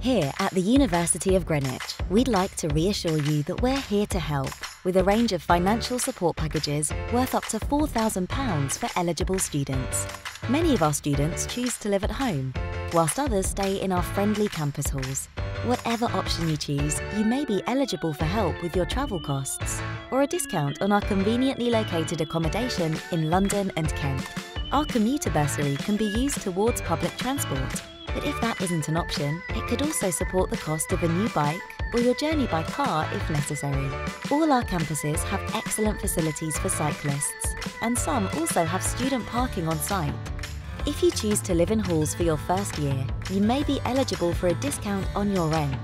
Here at the University of Greenwich, we'd like to reassure you that we're here to help with a range of financial support packages worth up to £4,000 for eligible students. Many of our students choose to live at home, whilst others stay in our friendly campus halls. Whatever option you choose, you may be eligible for help with your travel costs or a discount on our conveniently located accommodation in London and Kent. Our commuter bursary can be used towards public transport but if that isn't an option, it could also support the cost of a new bike or your journey by car if necessary. All our campuses have excellent facilities for cyclists, and some also have student parking on site. If you choose to live in halls for your first year, you may be eligible for a discount on your rent.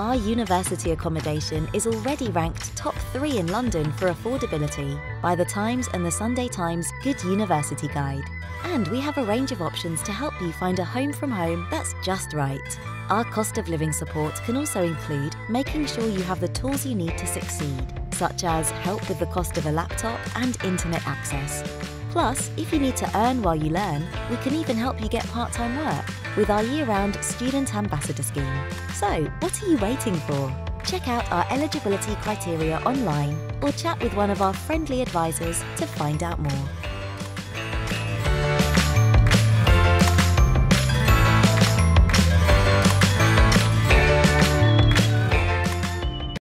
Our university accommodation is already ranked top three in London for affordability by the Times and the Sunday Times Good University Guide. And we have a range of options to help you find a home from home that's just right. Our cost of living support can also include making sure you have the tools you need to succeed, such as help with the cost of a laptop and internet access. Plus, if you need to earn while you learn, we can even help you get part-time work with our year-round Student Ambassador Scheme. So, what are you waiting for? Check out our eligibility criteria online or chat with one of our friendly advisors to find out more.